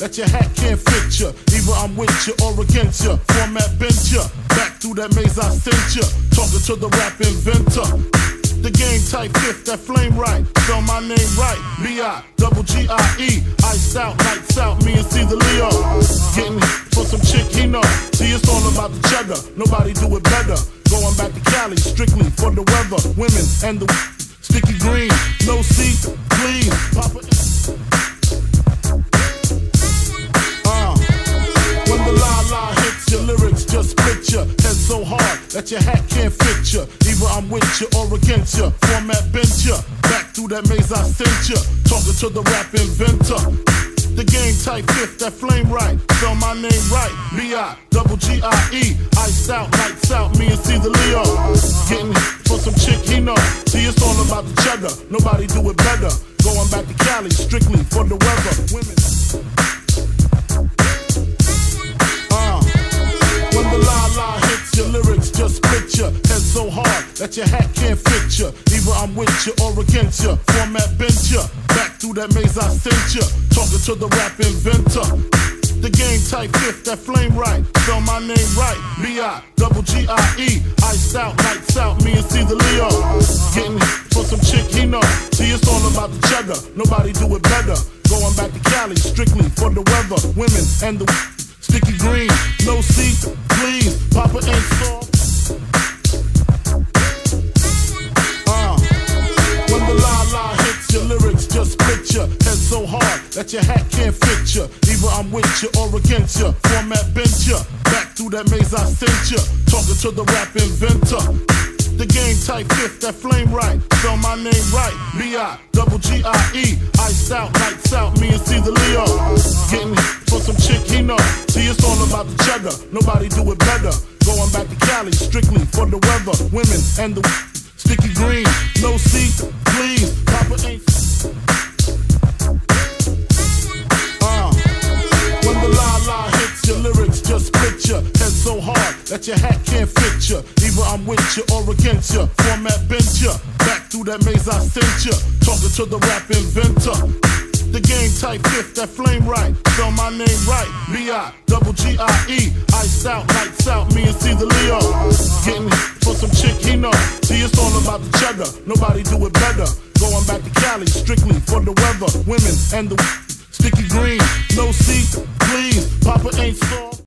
that your hat can't fit ya. Either I'm with ya or against ya. Format bent ya. Back through that maze I sent ya. Talking to the rap inventor. The game type fifth, that flame right. Spell my name right. B-I, double G-I-E. Iced out, lights out, me and Cease a Leo. Getting for some chick he know. See, it's all about the cheddar. Nobody do it better. Going back to Cali, strictly for the weather. Women and the that your hat can't fit ya. Either I'm with you or against ya. Format bent ya. Back through that maze I sent ya. Talking to the rap inventor. The game type fifth, that flame right. Spell my name right. B-I, double G-I-E. Iced out, lights out, me and Cease a Leo. Getting for some chick he know. See, it's all about the cheddar. Nobody do it better. Going back to Cali, strictly for the weather. Women. That your hat can't fit ya. Either I'm with you or against ya. Format bent ya. Back through that maze I sent ya. Talking to the rap inventor. The game type fifth, that flame right. Spell my name right. B-I, double G-I-E. Iced out, lights out, me and Cease a Leo. Getting for some chick he know. See, it's all about the cheddar. Nobody do it better. Going back to Cali, strictly for the weather. Women and the sticky green. No seat, that your hat can't fit ya. Either I'm with you or against ya. Format bent ya. Back through that maze I sent ya. Talking to the rap inventor. The game type fifth, that flame right. Spell my name right. B-I, double G-I-E. Iced out, lights out, me and Cease a Leo. Getting for some chick he know. See, it's all about the cheddar. Nobody do it better. Going back to Cali, strictly for the weather. Women and the sticky green. No seat, please. Papa ain't. Hard that your hat can't fit ya. Either I'm with you or against ya. Format bent ya. Back through that maze I sent ya. Talking to the rap inventor. The game type fifth, that flame right. Spell my name right. B-I, double G-I-E. Iced out, lights out, me and Cease a Leo. Getting for some chick he know. See, it's all about the cheddar. Nobody do it better. Going back to Cali, strictly for the weather. Women and the sticky green. No seat, please. Papa ain't